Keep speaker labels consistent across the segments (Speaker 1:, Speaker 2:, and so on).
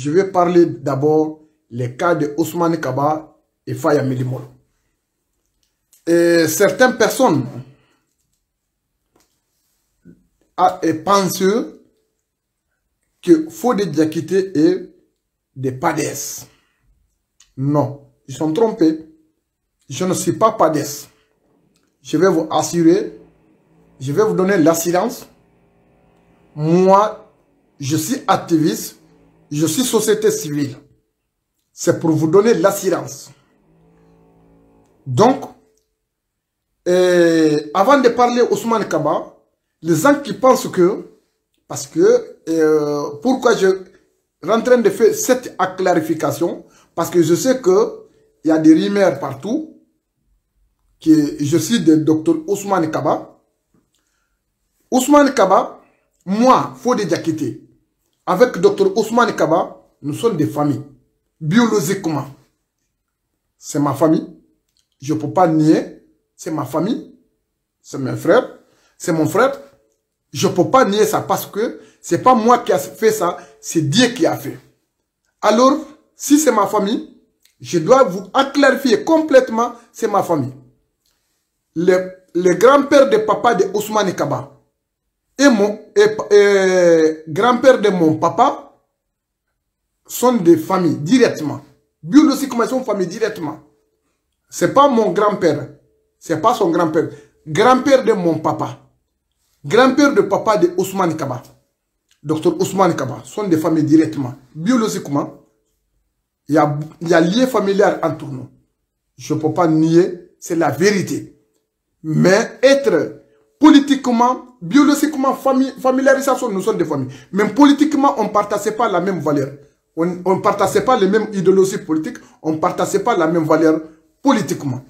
Speaker 1: je vais parler d'abord les cas de Ousmane Kaba et Faya Milimolo. Et certaines personnes pensent que Fodé Diakité est des PADES. Non, ils sont trompés. Je ne suis pas PADES. Je vais vous assurer, je vais vous donner l'assurance. Moi, je suis activiste, je suis société civile. C'est pour vous donner l'assurance. Donc, avant de parler Ousmane Kaba, les gens qui pensent que, parce que, euh, pourquoi je suis en train de faire cette clarification, parce que je sais que il y a des rumeurs partout, que je suis le docteur Ousmane Kaba. Ousmane Kaba, moi, Fodé Diakité, avec docteur Ousmane Kaba, nous sommes des familles, biologiquement. C'est ma famille, je ne peux pas nier, c'est ma famille, c'est mes frères, c'est mon frère, je ne peux pas nier ça parce que c'est pas moi qui a fait ça, c'est Dieu qui a fait. Alors, si c'est ma famille, je dois vous clarifier complètement, c'est ma famille. Le, le grand-père de papa de Ousmane Kaba et mon grand-père de mon papa sont des familles directement. Biologiquement, ils sont familles directement. C'est pas mon grand-père. C'est pas son grand-père. Grand-père de mon papa grand-père de papa de Ousmane Kaba, docteur Ousmane Kaba, sont des familles directement. Biologiquement, il y a, y a lien familial entre nous. Je ne peux pas nier, c'est la vérité. Mais être politiquement, biologiquement, familiarisation, nous sommes des familles. Même politiquement, on ne partageait pas la même valeur. On ne partageait pas les mêmes idéologies politiques. On ne partageait pas la même valeur politiquement.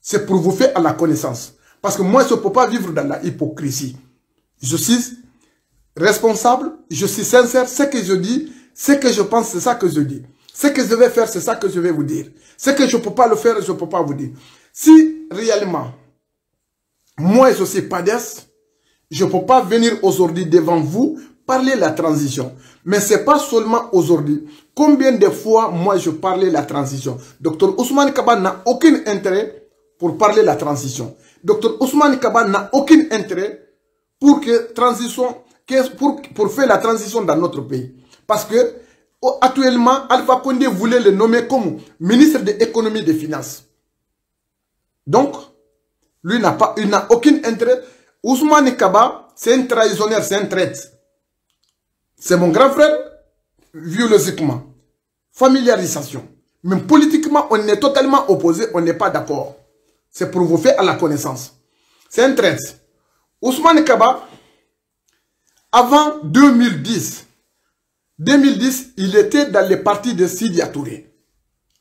Speaker 1: C'est pour vous faire à la connaissance. Parce que moi, je ne peux pas vivre dans la hypocrisie. Je suis responsable, je suis sincère. Ce que je dis, ce que je pense, c'est ça que je dis. Ce que je vais faire, c'est ça que je vais vous dire. Ce que je ne peux pas le faire, je ne peux pas vous dire. Si réellement, moi, je suis PADES, je ne peux pas venir aujourd'hui devant vous parler la transition. Mais ce n'est pas seulement aujourd'hui. Combien de fois, moi, je parlais la transition? Docteur Ousmane Kaba n'a aucun intérêt pour parler la transition. Docteur Ousmane Kaba n'a aucun intérêt pour, que transition, pour, pour faire la transition dans notre pays. Parce que actuellement, Alpha Condé voulait le nommer comme ministre de l'économie et des finances. Donc, lui n'a pas, il n'a aucun intérêt. Ousmane Kaba, c'est un trahisonnaire, c'est un traître. C'est mon grand frère, biologiquement. Familiarisation. Même politiquement, on est totalement opposé, on n'est pas d'accord. C'est pour vous faire à la connaissance. C'est un trait. Ousmane Kaba, avant 2010, 2010, il était dans les partis de Sidi Touré.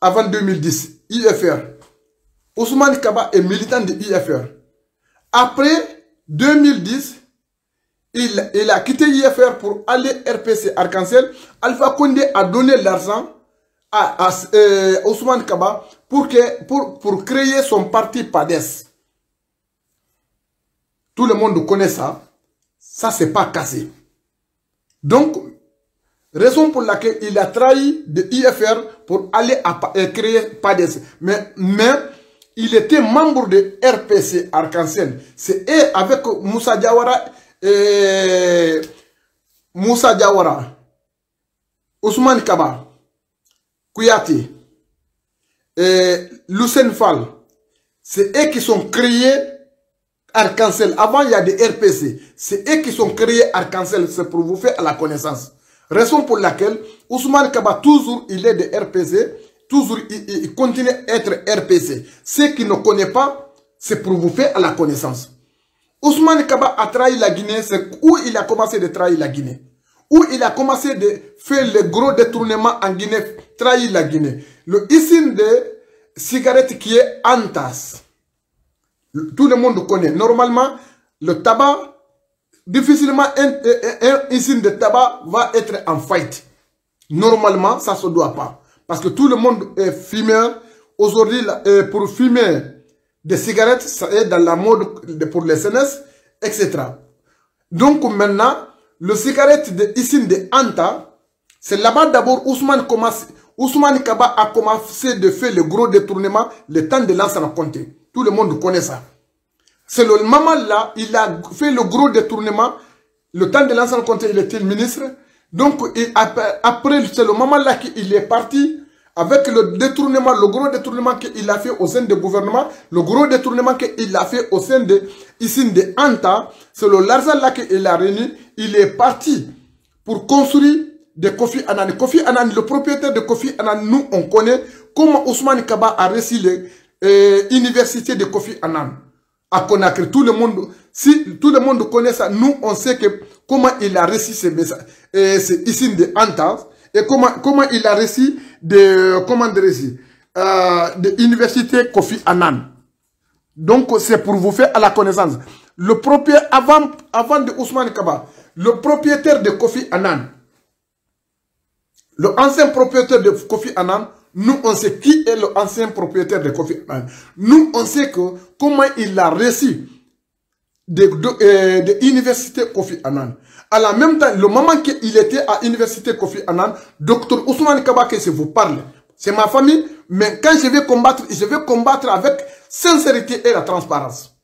Speaker 1: Avant 2010, IFR. Ousmane Kaba est militant de IFR. Après 2010, il, a quitté IFR pour aller RPC Arc-en-Ciel. Alpha Condé a donné l'argent à, euh, Ousmane Kaba pour créer son parti PADES. Tout le monde connaît ça. Ça, c'est pas cassé. Donc, raison pour laquelle il a trahi de IFR pour aller à, euh, créer PADES. Mais, mais il était membre de RPC Arc-en-Ciel. C'est avec Moussa Diawara Moussa Diawara, Ousmane Kaba, Kouyaté, et c'est eux qui sont créés Arc-en-Ciel. Avant, il y a des RPC. C'est eux qui sont créés Arc-en-Ciel. C'est pour vous faire la connaissance. Raison pour laquelle Ousmane Kaba, toujours, il est de RPC. Toujours, il, continue à être RPC. Ceux qui ne connaissent pas, c'est pour vous faire à la connaissance. Ousmane Kaba a trahi la Guinée. C'est où il a commencé de trahir la Guinée. Où il a commencé de faire le gros détournement en Guinée, trahir la Guinée. Le ici de cigarette qui est Antas. Tout le monde connaît. Normalement, le tabac, difficilement un, un, de tabac va être en fight. Normalement, ça ne se doit pas. Parce que tout le monde est fumeur. Aujourd'hui, euh, pour fumer des cigarettes, ça est dans la mode pour les CNS, etc. Donc maintenant, le cigarette de de Anta, C'est là-bas d'abord Ousmane, Kaba a commencé de faire le gros détournement le temps de l'ancien Conté. Tout le monde connaît ça. C'est le moment là, il a fait le gros détournement. Le temps de l'ancien Conté, il était ministre. Donc, après, c'est le moment là qu'il est parti avec le détournement, le gros détournement qu'il a fait au sein du gouvernement, le gros détournement qu'il a fait au sein de, ici de Anta, c'est le l'argent là qu'il a réuni, il est parti pour construire des Kofi Annan. Kofi Annan, le propriétaire de Kofi Annan, nous on connaît comment Ousmane Kaba a reçu l'université euh, de Kofi Annan à Conakry. Tout le monde, si tout le monde connaît ça, nous on sait que comment il a reçu ces messages, euh, ici de Anta, et comment, comment il a reçu de, comment dire euh, de l'université Kofi Annan. Donc, c'est pour vous faire à la connaissance. Le propriétaire, avant, avant de Ousmane Kaba, le propriétaire de Kofi Annan, le ancien propriétaire de Kofi Annan, nous, on sait qui est l'ancien propriétaire de Kofi Annan. Nous, on sait que comment il a reçu de, l'université euh, Kofi Annan. À la même temps, le moment qu'il était à l'université Kofi Annan, docteur Ousmane Kabake, je vous parle, c'est ma famille, mais quand je vais combattre, je vais combattre avec sincérité et la transparence.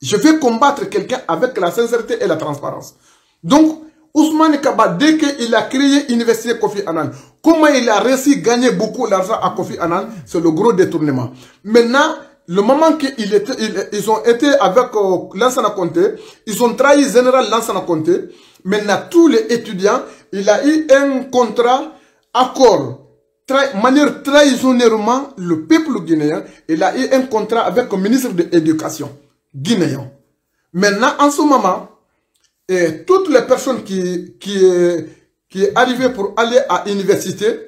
Speaker 1: Je vais combattre quelqu'un avec la sincérité et la transparence. Donc, Ousmane Kaba, dès qu'il a créé l'université Kofi Annan, comment il a réussi à gagner beaucoup d'argent à Kofi Annan, c'est le gros détournement. Maintenant, le moment qu'ils ils, ont été avec euh, Lansana Conté, ils ont trahi général Lansana Conté. Maintenant, tous les étudiants, il a eu un contrat, accord, de manière trahisonnairement, le peuple guinéen, il a eu un contrat avec le ministre de l'Éducation guinéen. Maintenant, en ce moment, toutes les personnes qui, qui, qui pour aller à l'université,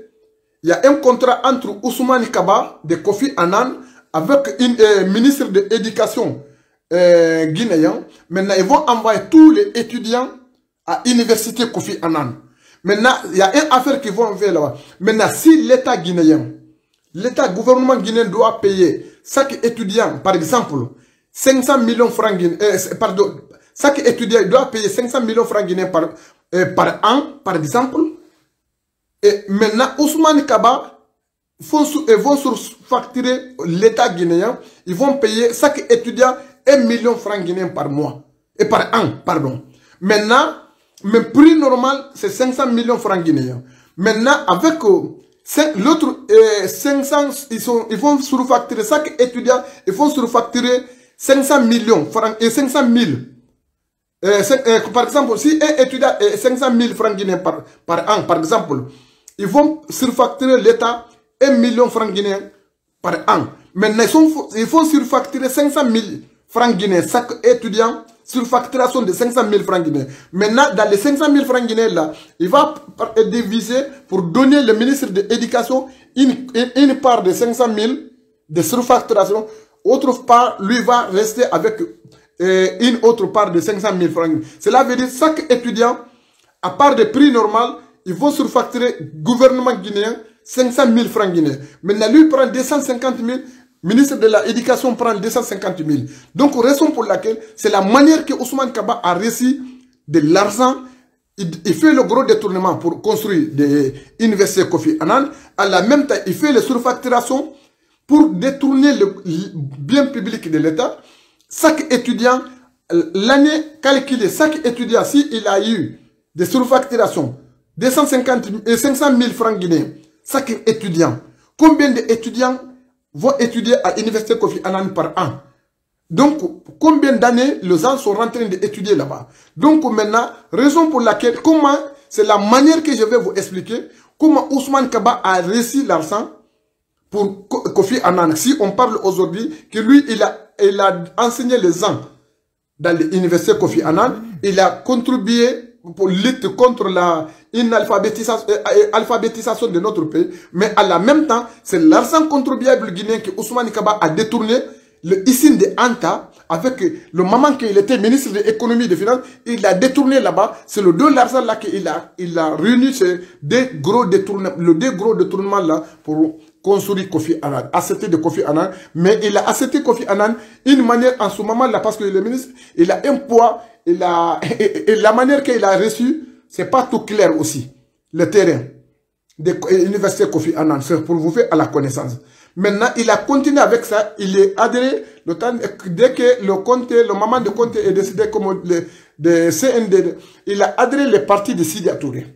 Speaker 1: il y a un contrat entre Ousmane Kaba de Kofi Annan avec une euh, ministre de l'éducation euh, guinéen. Maintenant, ils vont envoyer tous les étudiants à l'université Kofi Annan. Maintenant, il y a une affaire qu'ils vont faire là-bas. Maintenant, si l'État guinéen, l'État gouvernement guinéen doit payer chaque étudiant, par exemple, 500 millions de francs guinéens, euh, pardon, chaque étudiant doit payer 500 millions francs guinéens par, euh, par an, par exemple. Et maintenant, Ousmane Kaba vont, ils vont surfacturer l'État guinéen. Ils vont payer chaque étudiant 1 million francs guinéens par mois. Et par an, pardon. Maintenant, le prix normal, c'est 500 millions francs guinéens. Maintenant, avec euh, l'autre euh, 500, ils, sont, ils vont surfacturer, chaque étudiant, ils vont surfacturer 500 millions francs et 500 000. Euh, euh, par exemple, si un étudiant a 500 000 francs guinéens par, par an, par exemple, ils vont surfacturer l'État 1 million francs guinéens par an. Maintenant, ils, font surfacturer 500 000 francs guinéens chaque étudiant surfacturation de 500 000 francs guinéens. Maintenant, dans les 500 000 francs guinéens là, il va diviser pour donner le ministre de l'Éducation une, une, part de 500 000 de surfacturation. Autre part, lui va rester avec euh, une autre part de 500 000 francs. Cela veut dire chaque étudiant, à part de prix normal, il va surfacturer gouvernement guinéen 500 000 francs guinéens. Maintenant, lui prend 250 000, ministre de l'Éducation prend 250 000. Donc, raison pour laquelle, c'est la manière que Ousmane Kaba a reçu de l'argent. Il, fait le gros détournement pour construire des universités Kofi Annan. À la même temps, il fait les surfacturations pour détourner le bien public de l'État. Chaque étudiant, l'année calculée, chaque étudiant, s'il a eu des surfacturations, 250 et 500 000 francs guinéens, chaque étudiant. Combien d'étudiants vont étudier à l'université Kofi Annan par an? Donc, combien d'années les gens sont en train d'étudier là-bas? Donc maintenant, raison pour laquelle, comment, c'est la manière que je vais vous expliquer, comment Ousmane Kaba a réussi l'argent pour Kofi Annan. Si on parle aujourd'hui que lui, il a, enseigné les gens dans l'université Kofi Annan, il a contribué pour lutter contre la inalphabétisation euh, de notre pays, mais à la même temps, c'est l'argent contribuable guinéen que Ousmane Kaba a détourné le Issine de Anta, avec le moment qu'il était ministre de l'économie et des finances, il a détourné là-bas. C'est le deux l'argent là qu'il a, il a réuni ces deux gros détournements, le deux gros détournements là pour construire Kofi Annan, accepter de Kofi Annan, mais il a accepté Kofi Annan une manière en ce moment là parce que le ministre, il a un poids, il a, et, la manière qu'il a reçu, c'est pas tout clair aussi. le terrain de l'université Kofi Annan, c'est pour vous faire à la connaissance. Maintenant, il a continué avec ça, il est adhéré, le dès que le comte, le moment de comte est décidé comme le, de CND, il a adhéré les partis de Sidi Touré,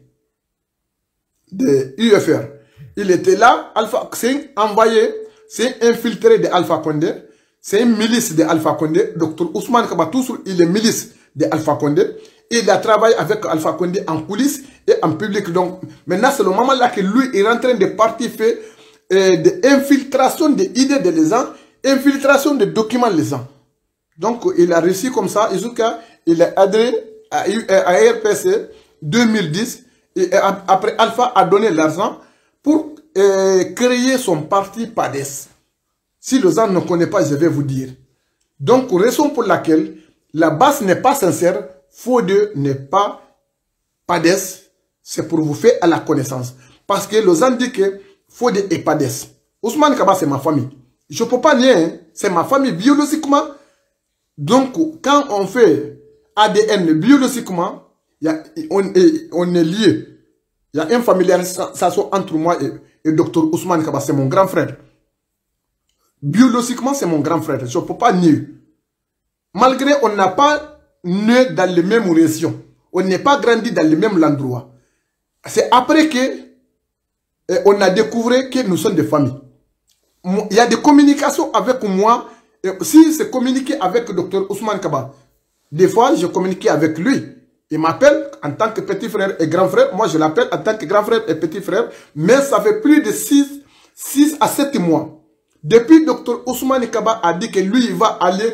Speaker 1: de UFR. Il était là, Alpha, c'est envoyé, c'est infiltré de Alpha Condé, c'est une milice de Alpha Condé, Dr Ousmane Kaba, toujours il est milice de Alpha Condé. Il a travaillé avec Alpha Condé en coulisses et en public. Donc, maintenant, c'est le moment là que lui est en train de partir faire euh, d'infiltration des idées des gens, infiltration des documents des gens. Donc, il a réussi comme ça. Il a adhéré à, à RPC 2010. Et après, Alpha a donné l'argent pour euh, créer son parti PADES. Si gens ne connaissent pas, je vais vous dire. Donc, raison pour laquelle la base n'est pas sincère, Fode n'est pas PADES, c'est pour vous faire à la connaissance. Parce que gens disent que Fode est PADES. Ousmane Kaba, c'est ma famille. Je ne peux pas nier, hein. c'est ma famille biologiquement. Donc, quand on fait ADN biologiquement, on est lié. Il y a une familiarisation entre moi et, et Dr Ousmane Kaba, c'est mon grand frère. Biologiquement, c'est mon grand frère. Je ne peux pas nier. Malgré on n'a pas né dans les mêmes régions. On n'est pas grandi dans le même endroit. C'est après que eh, on a découvert que nous sommes des familles. Il y a des communications avec moi. Si c'est communiqué avec le docteur Ousmane Kaba, des fois, je communique avec lui. Il m'appelle en tant que petit frère et grand frère. Moi, je l'appelle en tant que grand frère et petit frère. Mais ça fait plus de 6, 6 à 7 mois. Depuis docteur Ousmane Kaba a dit que lui, il va aller,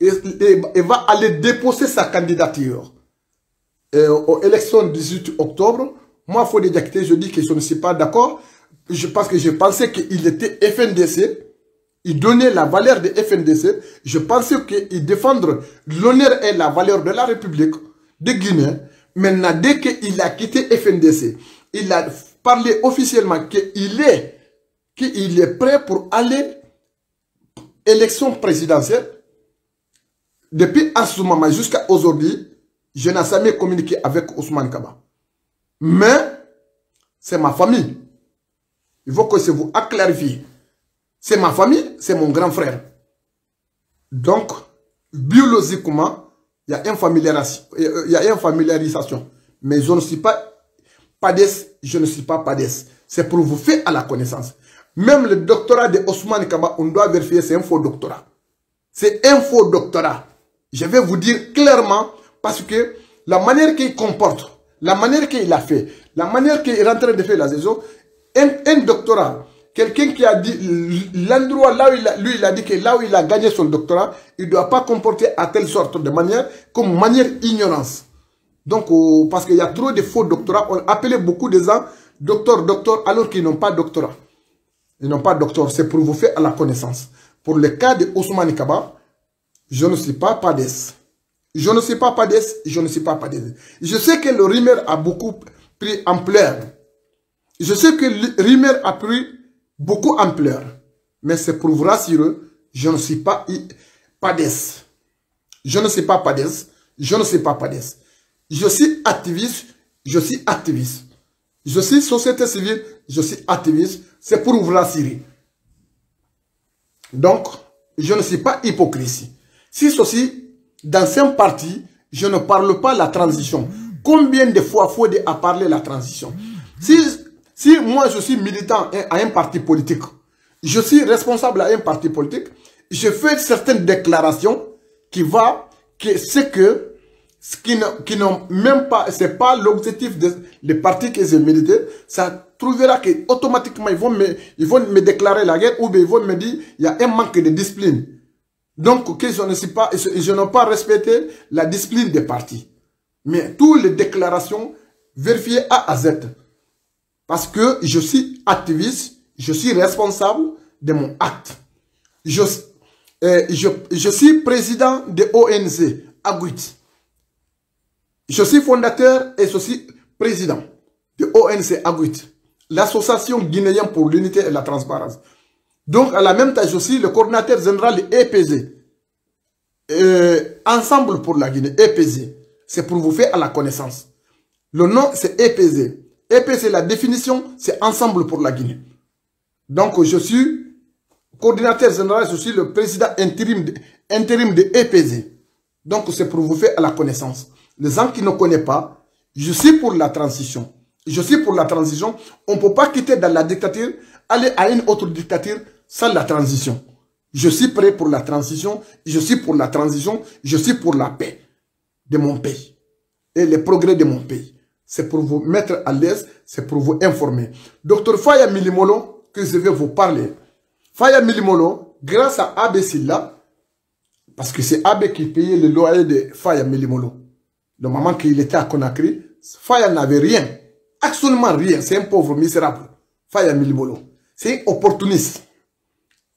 Speaker 1: il, va aller déposer sa candidature euh, aux élections du 18 octobre. Moi, faut Diakité, je dis que je ne suis pas d'accord. Parce que je pensais qu'il était FNDC. Il donnait la valeur de FNDC. Je pensais qu'il défendre l'honneur et la valeur de la République de Guinée. Maintenant, dès qu'il a quitté FNDC, il a parlé officiellement qu'il est, qu'il est prêt pour aller élection présidentielle. Depuis à ce moment jusqu'à aujourd'hui, je n'ai jamais communiqué avec Ousmane Kaba. Mais, c'est ma famille. Il faut que je vous clarifier. C'est ma famille, c'est mon grand frère. Donc, biologiquement, il y a une familiarisation. Il y a une familiarisation. Mais je ne suis pas PADES, je ne suis pas PADES. C'est pour vous faire à la connaissance. Même le doctorat de Osman Kaba, on doit vérifier, c'est un faux doctorat. C'est un faux doctorat. Je vais vous dire clairement, parce que la manière qu'il comporte, la manière qu'il a fait, la manière qu'il est en train de faire la un, un doctorat, quelqu'un qui a dit l'endroit là où il a, lui il a dit que là où il a gagné son doctorat, il ne doit pas comporter à telle sorte de manière, comme manière ignorance. Donc, oh, parce qu'il y a trop de faux doctorats, on appelait beaucoup de gens docteur, docteur, alors qu'ils n'ont pas doctorat. Ils n'ont pas docteur, c'est pour vous faire à la connaissance. Pour le cas de Ousmane Kaba, je ne suis pas PADES. Je ne suis pas PADES, je ne suis pas PADES. Je sais que le rumeur a beaucoup pris ampleur. Je sais que le rumeur a pris beaucoup ampleur. Mais c'est pour vous rassurer, je ne suis pas PADES. Je ne suis pas PADES. Je ne suis pas PADES. Je suis activiste. Je suis activiste. Je suis société civile. Je suis activiste. C'est pour vous rassurer. Donc, je ne suis pas hypocrisie. Si ceci, dans un parti, je ne parle pas la transition. Combien de fois faut à parler la transition? Si, si moi je suis militant à un parti politique, je suis responsable à un parti politique, je fais certaines déclarations qui va, que c'est que, qui n'ont même pas, c'est pas l'objectif des partis que j'ai milité, ça trouvera que automatiquement ils vont me, ils vont me déclarer la guerre ou bien ils vont me dire il y a un manque de discipline. Donc, je ne pas, je, n'ai pas respecté la discipline des partis. Mais toutes les déclarations vérifiées A à Z. Parce que je suis activiste, je suis responsable de mon acte. Je, euh, je, je suis président de ONG, Aguit. Je suis fondateur et je suis président de ONG Aguit l'association guinéenne pour l'unité et la transparence. Donc, à la même tâche aussi, le coordinateur général de EPZ, euh, Ensemble pour la Guinée, EPZ, c'est pour vous faire à la connaissance. Le nom, c'est EPZ, EPC, la définition, c'est ensemble pour la Guinée. Donc, je suis coordinateur général, je suis le président intérim de, intérim de EPZ. Donc, c'est pour vous faire la connaissance. Les gens qui ne connaissent pas, je suis pour la transition. Je suis pour la transition. On ne peut pas quitter dans la dictature, aller à une autre dictature sans la transition. Je suis prêt pour la transition. Je suis pour la transition. Je suis pour la paix de mon pays. Et les progrès de mon pays. C'est pour vous mettre à l'aise. C'est pour vous informer. Docteur Faya Milimolo, que je vais vous parler. Faya Milimolo, grâce à Abe Silla, parce que c'est Abe qui payait le loyer de Faya Milimolo. Le moment qu'il était à Conakry, Faya n'avait rien. Absolument rien. C'est un pauvre misérable. Faya Milimolo. C'est un opportuniste.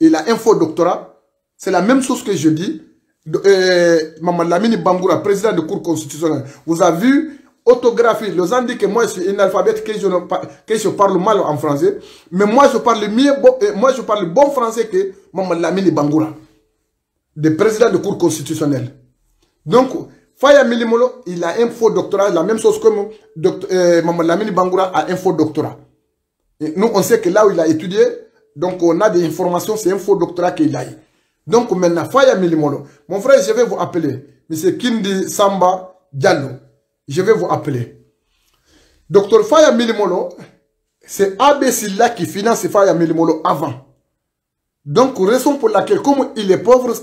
Speaker 1: Il a un faux doctorat. C'est la même chose que je dis. Euh, Maman Lamini Bangoura, président de cour constitutionnelle. Vous avez vu autographie. Les gens que moi je suis analphabète, que je, que je parle mal en français. Mais moi je parle mieux, euh, moi je parle bon français que Maman Lamini Bangoura. De président de cour constitutionnelle. Donc, Faya Milimolo, il a un faux doctorat, la même chose que euh, Maman Lamini Bangoura a un faux doctorat. Nous, on sait que là où il a étudié, donc on a des informations, c'est un faux doctorat qu'il a eu. Donc maintenant, Faya Milimolo, mon frère, je vais vous appeler, M. Kindi Samba Diallo, je vais vous appeler. Docteur Faya Milimolo, c'est là qui finance Faya Milimolo avant. Donc, raison pour laquelle, comme il est pauvre,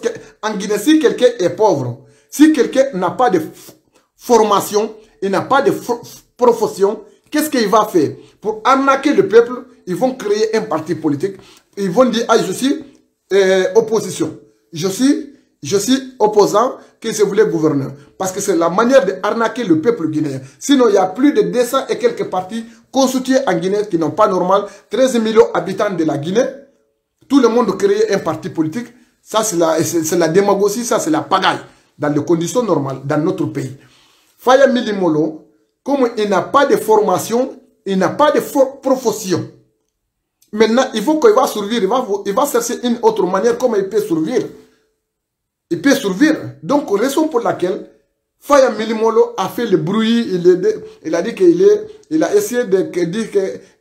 Speaker 1: en Guinée, si quelqu'un est pauvre, si quelqu'un n'a pas de formation, il n'a pas de profession, qu'est-ce qu'il va faire? Pour arnaquer le peuple, ils vont créer un parti politique. Ils vont dire, ah, je suis euh, opposition. Je suis, je suis opposant que je voulais gouverneur. Parce que c'est la manière d'arnaquer le peuple guinéen. Sinon, il y a plus de 200 et quelques partis constitués en Guinée qui n'ont pas normal. 13 millions d'habitants de la Guinée. Tout le monde crée un parti politique. Ça, c'est la, la démagogie, ça, c'est la pagaille. Dans les conditions normales, dans notre pays. Faya Milimolo, comme il n'a pas de formation, il n'a pas de profession. Maintenant, il faut qu'il va survivre. Il va, il va chercher une autre manière comment il peut survivre. Il peut survivre. Donc, raison pour laquelle Faya Milimolo a fait le bruit. Il, a dit qu'il il a essayé de dire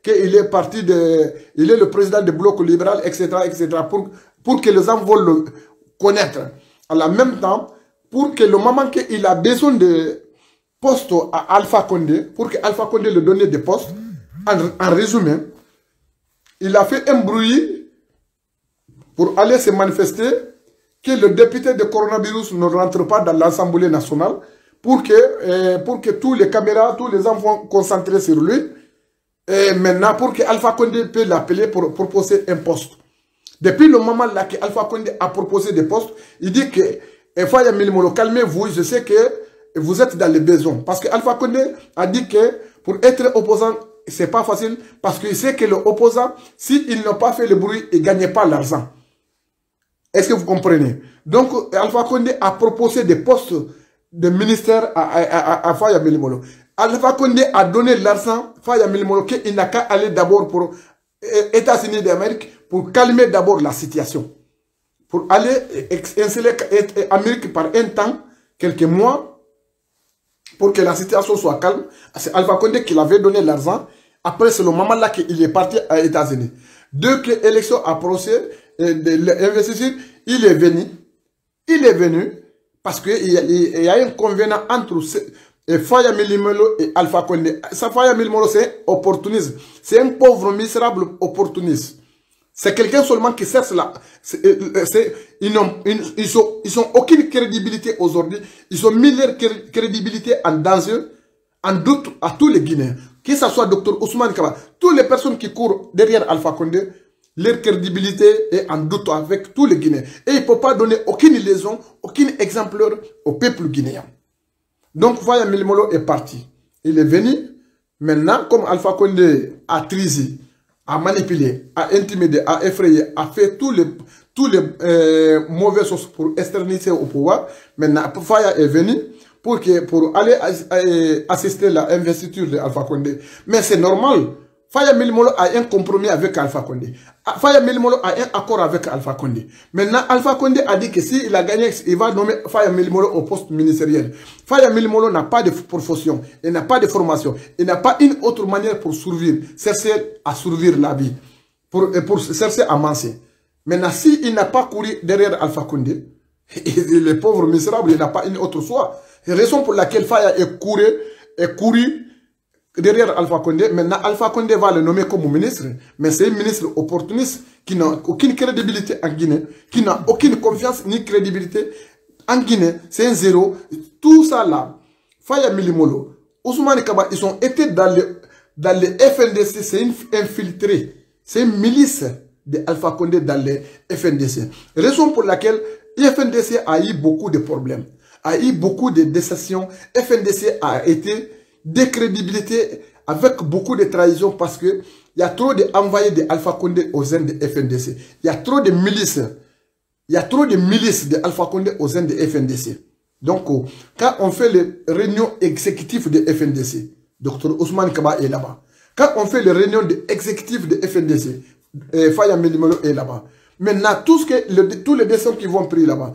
Speaker 1: qu'il est parti de, il est le président du bloc libéral, etc., etc., pour, que les gens vont le connaître. En même temps, pour que le moment qu'il a besoin de postes à Alpha Condé, pour que Alpha Condé le donne des postes, en résumé, il a fait un bruit pour aller se manifester que le député de coronavirus ne rentre pas dans l'Assemblée nationale pour que, euh, pour que tous les caméras, tous les enfants concentrés sur lui. Et maintenant, pour que Alpha Condé puisse l'appeler pour proposer un poste. Depuis le moment là que Alpha Condé a proposé des postes, il dit que Faya Milimolo, calmez-vous, je sais que vous êtes dans les besoins. Parce que Alpha Condé a dit que pour être opposant c'est pas facile parce qu'il sait que l'opposant, s'il n'a pas fait le bruit, il ne gagne pas l'argent. Est-ce que vous comprenez? Donc, Alpha Condé a proposé des postes de ministère à, à, à, Faya Milimolo. Alpha Condé a donné l'argent à Faya Milimolo qu'il n'a qu'à aller d'abord pour euh, États-Unis d'Amérique pour calmer d'abord la situation. Pour aller installer l'Amérique par un temps, quelques mois, pour que la situation soit calme. C'est Alpha Condé qui avait donné l'argent après, c'est le moment là qu'il est parti aux États-Unis. Dès que l'élection a procédé, l'investisseur, il est venu. Il est venu parce qu'il y, y, a un convenant entre Faya Milimolo et Alpha Condé. Ça, Faya c'est opportuniste. C'est un pauvre, misérable opportuniste. C'est quelqu'un seulement qui cherche là. Ils n'ont ils, sont, ils ont aucune crédibilité aujourd'hui. Ils ont mis leur crédibilité en danger, en doute à tous les Guinéens que ce soit Dr Ousmane Kaba, toutes les personnes qui courent derrière Alpha Condé, leur crédibilité est en doute avec tous les Guinéens. Et il ne peut pas donner aucune liaison, aucun exemplaire au peuple guinéen. Donc, Faya Milimolo est parti. Il est venu. Maintenant, comme Alpha Condé a trisé, a manipulé, a intimidé, a effrayé, a fait tous les, tous les euh, mauvaises choses pour externiser au pouvoir, maintenant, Faya est venu pour, que, pour aller assister à l'investiture d'Alpha Condé. Mais c'est normal. Faya Milimolo a un compromis avec Alpha Condé. Ah, Faya Milimolo a un accord avec Alpha Condé. Maintenant, Alpha Condé a dit que s'il a gagné, il va nommer Faya Milimolo au poste ministériel. Faya Milimolo n'a pas de profession, il n'a pas de formation, il n'a pas une autre manière pour survivre, chercher à survivre la vie, pour, pour chercher à avancer. Maintenant, s'il n'a pas couru derrière Alpha Condé, est pauvre, misérable, il n'a pas une autre choix. Raison pour laquelle Faya est couru, est couru derrière Alpha Condé. Maintenant, Alpha Condé va le nommer comme ministre, mais c'est un ministre opportuniste qui n'a aucune crédibilité en Guinée, qui n'a aucune confiance ni crédibilité en Guinée. C'est un zéro. Tout ça là, Faya Milimolo, Ousmane Kaba, ils ont été dans le, dans le FNDC, c'est infiltré. C'est une milice de Alpha Condé dans le FNDC. Raison pour laquelle FNDC a eu beaucoup de problèmes, a eu beaucoup de décessions. FNDC a été décrédibilité avec beaucoup de trahison parce que il y a trop d'envoyés de Alpha Condé aux sein de FNDC. Il y a trop de milices. Il y a trop de milices de Alpha Condé aux sein de FNDC. Donc, oh, quand on fait les réunions exécutives de FNDC, Dr Ousmane Kaba est là-bas. Quand on fait les réunions exécutives de FNDC, eh, Faya Melimolo est là-bas. Maintenant, que, tous les décisions qui vont prendre là-bas,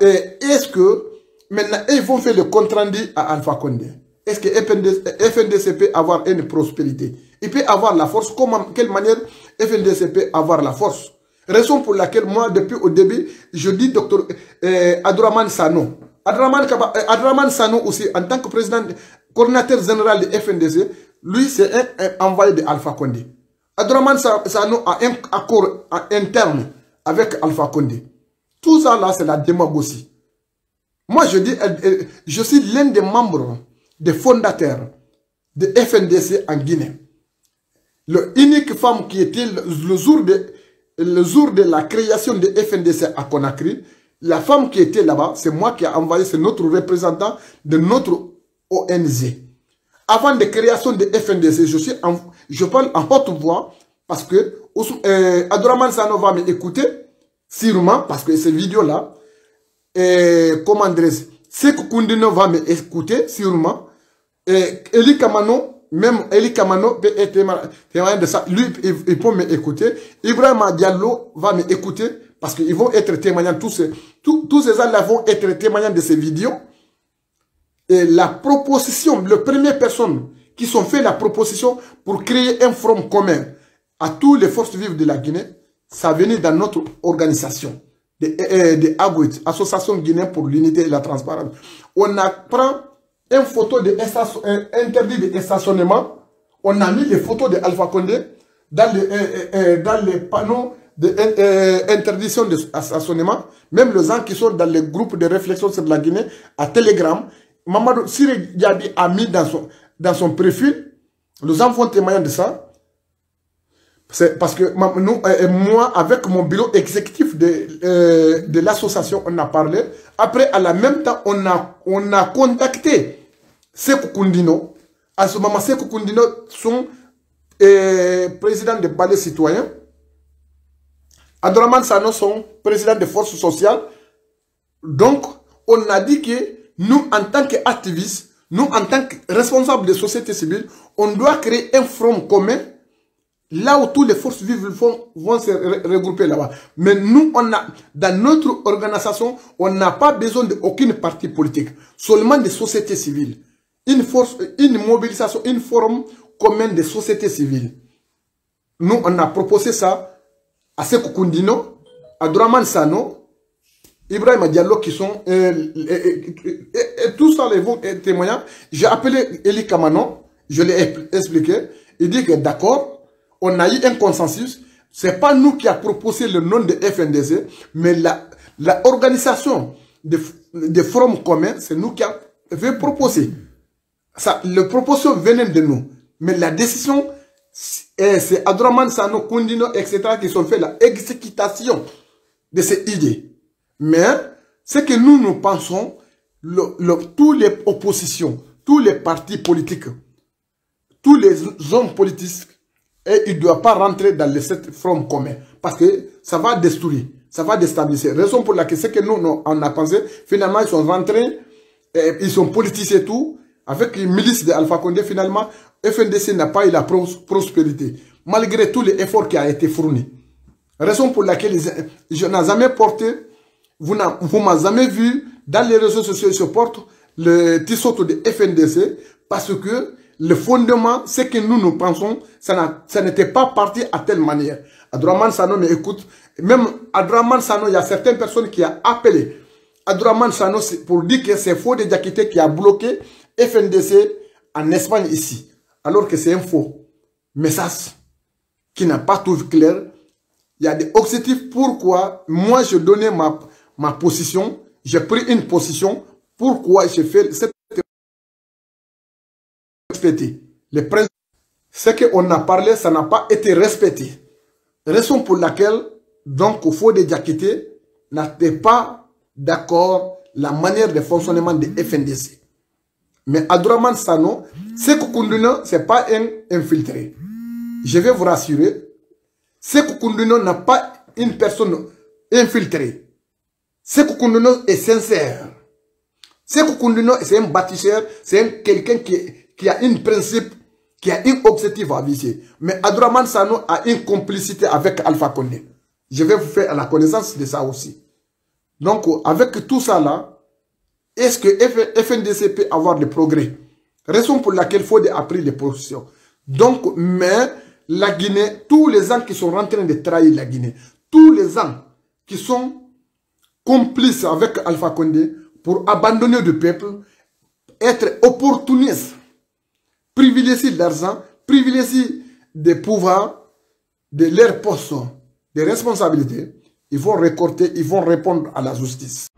Speaker 1: eh, est-ce que maintenant, ils vont faire le compte rendu à Alpha Condé? Est-ce que FNDC peut avoir une prospérité? Il peut avoir la force. Comment, quelle manière FNDC peut avoir la force? Raison pour laquelle moi, depuis au début, je dis docteur eh, Adraman Sano. Adraman, eh, Adraman Sano aussi, en tant que président, coordinateur général de FNDC, lui, c'est un, envoyé de Alpha Condé. Adraman Sano a un accord interne avec Alpha Condé. Tout ça là, c'est la démagogie. Moi, je dis, je suis l'un des membres des fondateurs de FNDC en Guinée. L'unique femme qui était le jour, de, le jour de la création de FNDC à Conakry, la femme qui était là-bas, c'est moi qui ai envoyé, c'est notre représentant de notre ONG. Avant de création de FNDC, je, suis je parle en haute voix parce que euh, Adoraman Sano va m'écouter, sûrement, parce que cette vidéo-là, et comment dire, Sekou va m'écouter, sûrement, et Eli Kamano, même Eli Kamano peut être témoin de ça. Lui, il, peut m'écouter. Ibrahim Diallo va m'écouter parce qu'ils vont être témoignants. Tous ces, tous, tous ces gens-là vont être témoignants de ces vidéos. Et la proposition, les premières personnes qui sont fait la proposition pour créer un forum commun à toutes les forces vives de la Guinée, ça venait dans notre organisation de, de Agouit, Association Guinéenne pour l'unité et la transparence. On apprend une photo de interdit de stationnement. On a mis les photos de Alpha Condé dans les, euh, euh, dans les panneaux d'interdiction de, euh, stationnement. Même les gens qui sont dans les groupes de réflexion sur la Guinée, à Telegram, Mamadou Siri Diaby a mis dans son, dans son profil, les enfants témoignent de ça. C'est parce que nous, moi, avec mon bureau exécutif de, de l'association, on a parlé. Après, à la même temps, on a, on a contacté Sekou Koundino. À ce moment, Sekou Koundino sont eh, président de ballet citoyen. Adraman Sano sont président de forces sociales. Donc, on a dit que nous, en tant qu'activistes, nous, en tant que responsables de société civile, on doit créer un front commun là où toutes les forces vives vont, vont se regrouper là-bas. Mais nous, on a, dans notre organisation, on n'a pas besoin d'aucune partie politique, seulement des sociétés civiles une force, une mobilisation, une forme commune de société civile. Nous, on a proposé ça à Sekou Koundino, à Draman Sano, Ibrahim Diallo qui sont... Euh, et, tout ça, les vos témoignants. J'ai appelé Eli Kamano, je l'ai expliqué. Il dit que d'accord, on a eu un consensus. C'est pas nous qui a proposé le nom de FNDC, mais la, organisation de, de forum commun, c'est nous qui avons proposé ça, le proposition de nous. Mais la décision, c'est Adraman Sano, Kundino, etc. qui sont fait la exécutation de ces idées. Mais, ce que nous, nous pensons, tous les oppositions, tous les partis politiques, tous les hommes politiques, et ils ne doivent pas rentrer dans le sept front commun. Parce que ça va détruire, ça va déstabiliser. Raison pour laquelle ce que nous, nous on a pensé, finalement, ils sont rentrés, et ils sont politiciens et tout, avec les milices d'Alpha Condé, finalement, FNDC n'a pas eu la prospérité, malgré tous les efforts qui ont été fournis. Raison pour laquelle je n'ai jamais porté, vous m'avez jamais vu dans les réseaux sociaux, je porte le tissu de FNDC parce que le fondement, ce que nous nous pensons, ça n'était pas parti à telle manière. Adraman Sano me écoute. Même Adraman Sano, il y a certaines personnes qui ont appelé Adraman Sano pour dire que c'est faux de Diakité qui a bloqué FNDC en Espagne ici. Alors que c'est un faux message qui n'a pas tout clair. Il y a des objectifs pourquoi moi je donnais ma, ma position. J'ai pris une position. Pourquoi j'ai fait cette respecté. Les principes, ce qu'on a parlé, ça n'a pas été respecté. Raison pour laquelle, donc, au fond de Diakité n'était pas d'accord la manière de fonctionnement de FNDC. Mais Adouraman Sano, Sekou Kounduno, ce n'est pas un infiltré. Je vais vous rassurer, Sekou Kounduno n'a pas une personne infiltrée. Sekou Kounduno est sincère. Sekou Kounduno, c'est un bâtisseur, c'est quelqu'un qui, a un principe, qui a un objectif à viser. Mais Adouraman Sano a une complicité avec Alpha Condé. Je vais vous faire la connaissance de ça aussi. Donc, avec tout ça là, est-ce que FNDC peut avoir des progrès? Raison pour laquelle Fode a pris des positions. Donc, mais la Guinée, tous les gens qui sont en train de trahir la Guinée, tous les gens qui sont complices avec Alpha Condé pour abandonner le peuple, être opportunistes, privilégier l'argent, privilégier des pouvoirs, de leurs postes, des responsabilités, ils vont récolter, ils vont répondre à la justice.